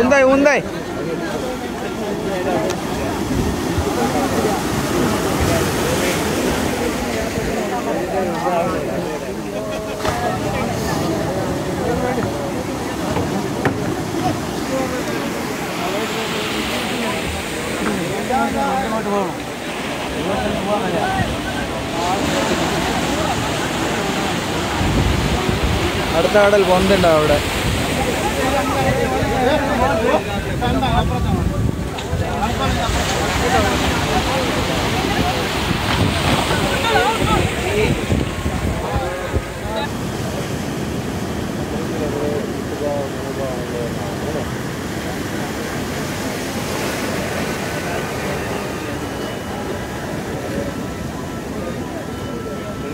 ఉందాయి ఉందాయి അടുത്ത കടൽ പൊന്തുണ്ടോ അവിടെ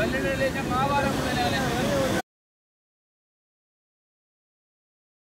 వెళ్ళి లేచా మా వారం వెళ్ళాలి